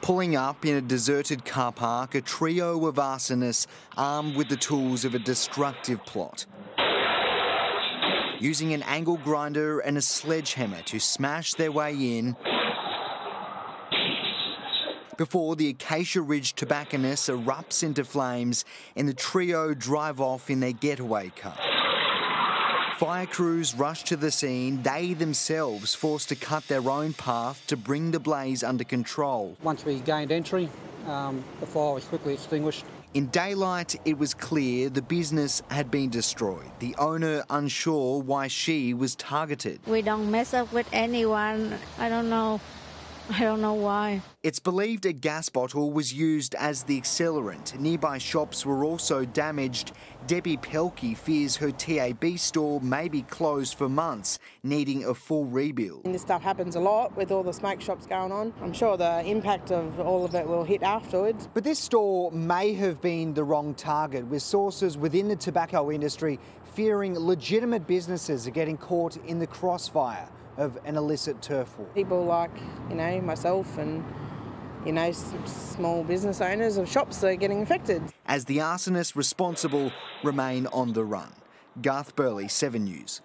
Pulling up in a deserted car park, a trio of arsonists armed with the tools of a destructive plot. Using an angle grinder and a sledgehammer to smash their way in before the Acacia Ridge tobacconist erupts into flames and the trio drive off in their getaway car. Fire crews rushed to the scene, they themselves forced to cut their own path to bring the blaze under control. Once we gained entry, um, the fire was quickly extinguished. In daylight, it was clear the business had been destroyed, the owner unsure why she was targeted. We don't mess up with anyone. I don't know. I don't know why. It's believed a gas bottle was used as the accelerant. Nearby shops were also damaged. Debbie Pelkey fears her TAB store may be closed for months, needing a full rebuild. And this stuff happens a lot with all the smoke shops going on. I'm sure the impact of all of it will hit afterwards. But this store may have been the wrong target, with sources within the tobacco industry fearing legitimate businesses are getting caught in the crossfire of an illicit turf war. People like, you know, myself and you know, small business owners of shops are getting affected. As the arsonists responsible remain on the run. Garth Burley, 7 News.